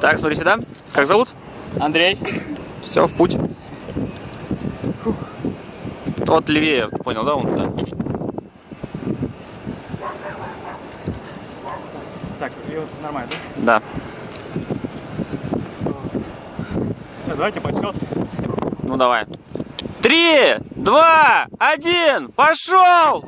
Так, смотри сюда. Как зовут? Андрей. Все, в путь. Тот левее, понял, да, он туда? Так, и нормально, да? Да. Сейчас, давайте подсчет. Ну давай. Три, два, один, пошел!